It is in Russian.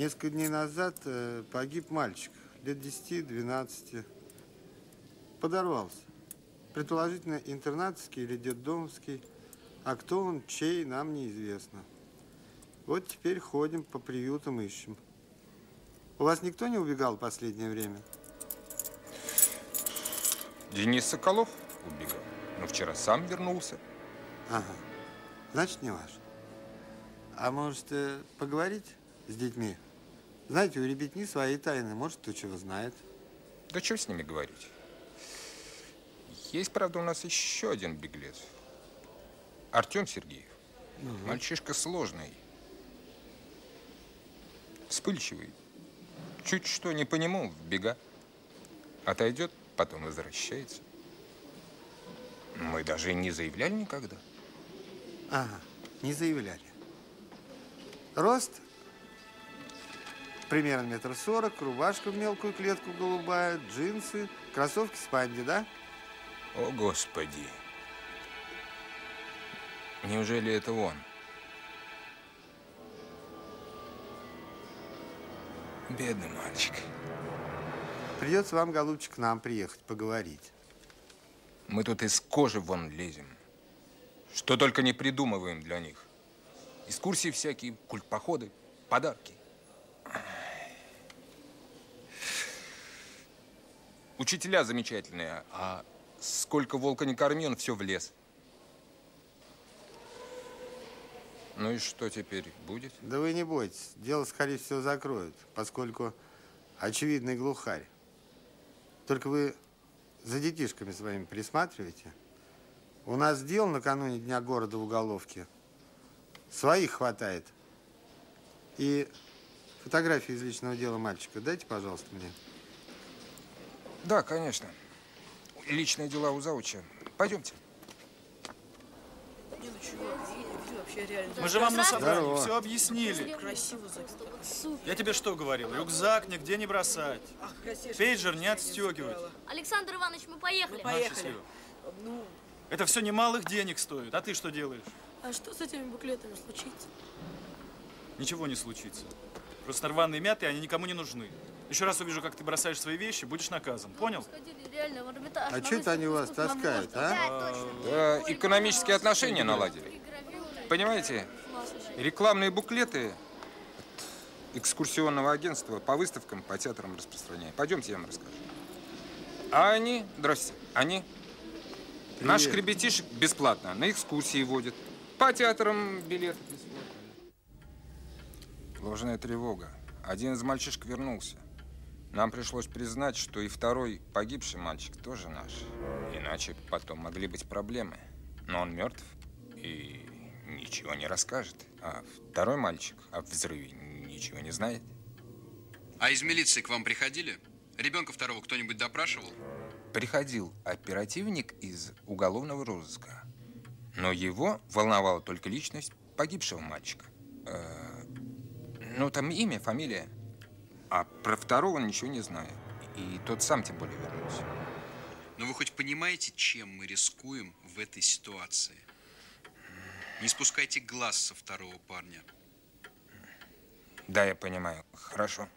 Несколько дней назад э, погиб мальчик, лет 10-12. Подорвался. Предположительно, интернатский или детдомовский. А кто он, чей, нам неизвестно. Вот теперь ходим по приютам, ищем. У вас никто не убегал в последнее время? Денис Соколов убегал, но вчера сам вернулся. Ага, значит, не ваш. А может, э, поговорить с детьми? Знаете, у ребятни свои тайны, может, кто чего знает. Да что с ними говорить? Есть, правда, у нас еще один беглец. Артем Сергеев. Угу. Мальчишка сложный. Вспыльчивый. Чуть что не по нему, бега. Отойдет, потом возвращается. Мы даже не заявляли никогда. Ага, не заявляли. Рост? Примерно метр сорок, рубашка в мелкую клетку голубая, джинсы, кроссовки спанди, да? О, Господи! Неужели это он? Бедный мальчик. Придется вам, голубчик, к нам приехать, поговорить. Мы тут из кожи вон лезем. Что только не придумываем для них. Экскурсии всякие, культпоходы, подарки. Учителя замечательные, а сколько волка не корми, он все в лес. Ну и что теперь будет? Да вы не бойтесь, дело, скорее всего, закроют, поскольку очевидный глухарь. Только вы за детишками своими присматривайте. У нас дел накануне Дня города в уголовке. Своих хватает. И фотографии из личного дела мальчика дайте, пожалуйста, мне. Да, конечно. Личные дела у зауча. Пойдемте. Мы же вам на собрании все объяснили. Я тебе что говорил? Рюкзак нигде не бросать. Пейджер не отстегивать. Александр Иванович, мы поехали. Поехали. Ну, Это все немалых денег стоит. А ты что делаешь? А что с этими буклетами случится? Ничего не случится. Просто рваные мяты, они никому не нужны. Еще раз увижу, как ты бросаешь свои вещи, будешь наказан. Понял? А что это они вас таскают, а? Да, экономические отношения наладили. Понимаете, рекламные буклеты экскурсионного агентства по выставкам, по театрам распространяют. Пойдемте, я вам расскажу. А они, здрасте, они Привет. наших ребятишек бесплатно на экскурсии водят. По театрам билеты бесплатно. Ложная тревога. Один из мальчишек вернулся. Нам пришлось признать, что и второй погибший мальчик тоже наш. Иначе потом могли быть проблемы. Но он мертв и ничего не расскажет. А второй мальчик о взрыве ничего не знает. А из милиции к вам приходили? Ребенка второго кто-нибудь допрашивал? Приходил оперативник из уголовного розыска. Но его волновала только личность погибшего мальчика. Э, ну, там имя, фамилия. А про второго ничего не знаю. И тот сам тем более вернулся. Но вы хоть понимаете, чем мы рискуем в этой ситуации? Не спускайте глаз со второго парня. Да, я понимаю. Хорошо.